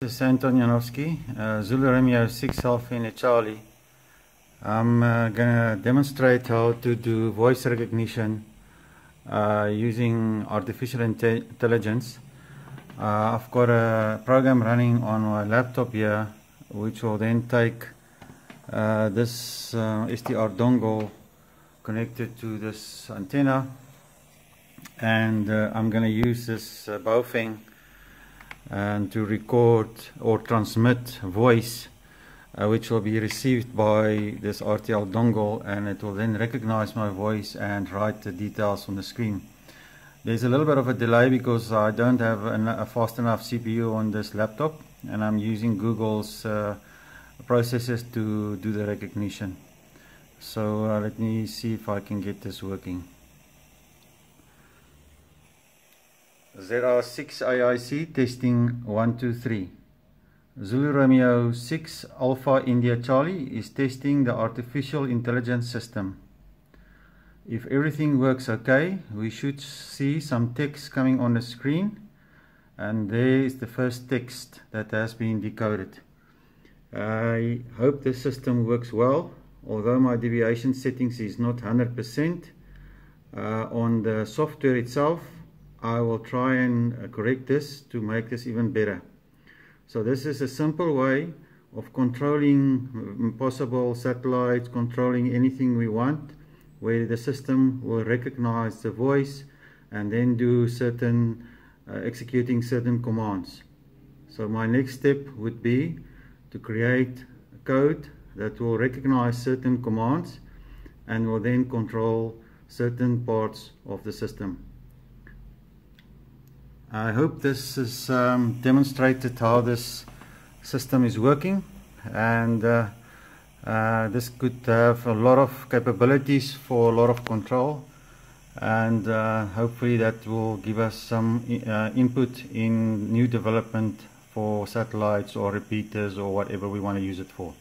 This is Anton Janovsky, uh, Zulu Romeo 6 Alpha in Charlie. I'm uh, to demonstrate how to do voice recognition uh, using artificial inte intelligence. Uh, I've got a program running on my laptop here which will then take uh, this uh, SDR dongle connected to this antenna and I'm to use this uh, Baofeng and to record or transmit voice uh, which will be received by this RTL dongle and it will then recognize my voice and write the details on the screen. There's a little bit of a delay because I don't have a fast enough CPU on this laptop and I'm using Google's uh, processes to do the recognition. So uh, let me see if I can get this working. ZR6 AIC testing 123. Zulu Romeo 6 Alpha India Charlie is testing the artificial intelligence system. If everything works okay, we should see some text coming on the screen and there is the first text that has been decoded. I hope the system works well, although my deviation settings is not 100%. Uh, on the software itself, I will try and uh, correct this to make this even better. So this is a simple way of controlling mm, possible satellites, controlling anything we want, where the system will recognize the voice and then do certain, uh, executing certain commands. So my next step would be to create a code that will recognize certain commands and will then control certain parts of the system. I hope this has um, demonstrated how this system is working and uh, uh, this could have a lot of capabilities for a lot of control and uh, hopefully that will give us some uh, input in new development for satellites or repeaters or whatever we want to use it for.